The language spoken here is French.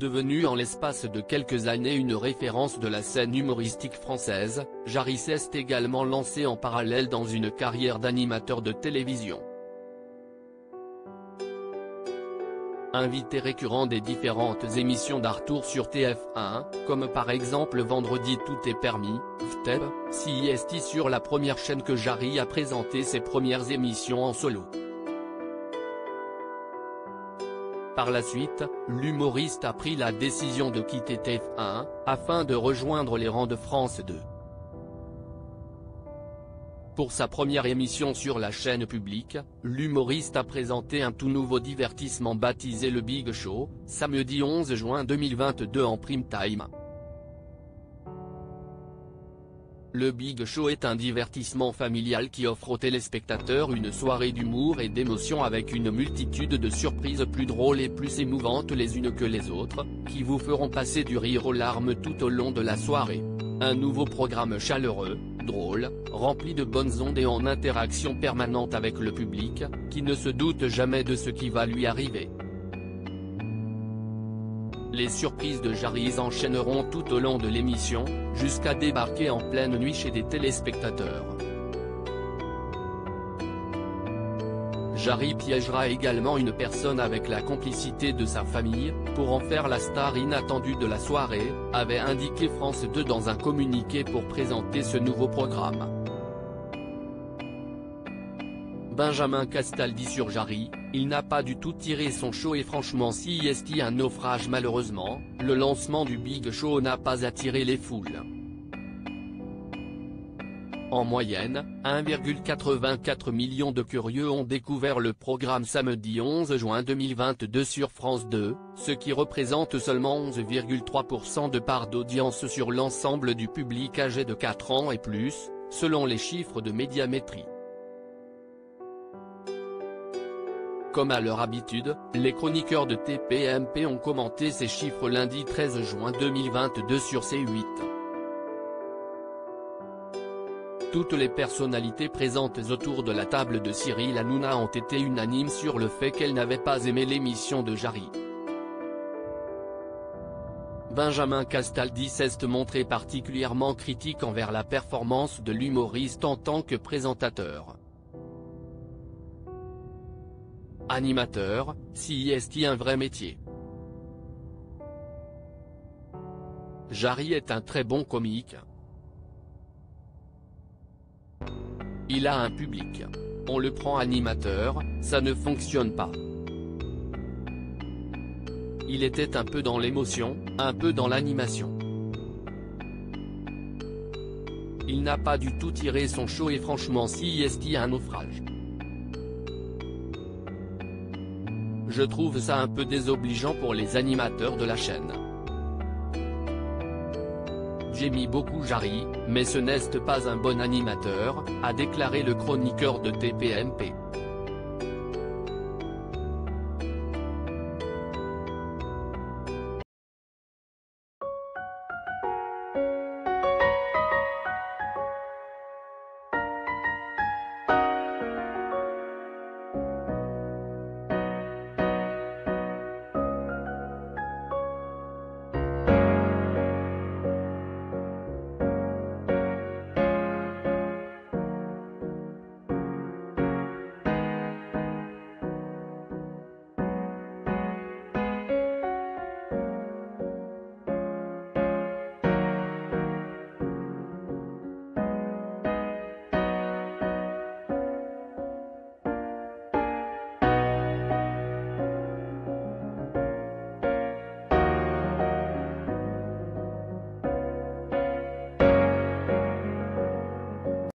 Devenu en l'espace de quelques années une référence de la scène humoristique française, Jarry s'est également lancé en parallèle dans une carrière d'animateur de télévision. Invité récurrent des différentes émissions d'Artour sur TF1, comme par exemple Vendredi tout est permis, VTEB, CIST sur la première chaîne que Jarry a présenté ses premières émissions en solo. Par la suite, l'humoriste a pris la décision de quitter TF1, afin de rejoindre les rangs de France 2. Pour sa première émission sur la chaîne publique, l'humoriste a présenté un tout nouveau divertissement baptisé le Big Show, samedi 11 juin 2022 en prime time. Le Big Show est un divertissement familial qui offre aux téléspectateurs une soirée d'humour et d'émotion avec une multitude de surprises plus drôles et plus émouvantes les unes que les autres, qui vous feront passer du rire aux larmes tout au long de la soirée. Un nouveau programme chaleureux, drôle, rempli de bonnes ondes et en interaction permanente avec le public, qui ne se doute jamais de ce qui va lui arriver. Les surprises de Jarry enchaîneront tout au long de l'émission, jusqu'à débarquer en pleine nuit chez des téléspectateurs. Jarry piégera également une personne avec la complicité de sa famille, pour en faire la star inattendue de la soirée, avait indiqué France 2 dans un communiqué pour présenter ce nouveau programme. Benjamin Castal dit sur Jarry, il n'a pas du tout tiré son show et franchement si est un naufrage malheureusement, le lancement du Big Show n'a pas attiré les foules. En moyenne, 1,84 million de curieux ont découvert le programme samedi 11 juin 2022 sur France 2, ce qui représente seulement 11,3% de part d'audience sur l'ensemble du public âgé de 4 ans et plus, selon les chiffres de Médiamétrie. Comme à leur habitude, les chroniqueurs de TPMP ont commenté ces chiffres lundi 13 juin 2022 sur C8. Toutes les personnalités présentes autour de la table de Cyril Hanouna ont été unanimes sur le fait qu'elles n'avaient pas aimé l'émission de Jarry. Benjamin Castaldi s'est montré particulièrement critique envers la performance de l'humoriste en tant que présentateur. Animateur, si est un vrai métier? Jarry est un très bon comique. Il a un public. On le prend animateur, ça ne fonctionne pas. Il était un peu dans l'émotion, un peu dans l'animation. Il n'a pas du tout tiré son show et franchement si est un naufrage? Je trouve ça un peu désobligeant pour les animateurs de la chaîne. J'ai mis beaucoup Jarry, mais ce n'est pas un bon animateur, a déclaré le chroniqueur de TPMP.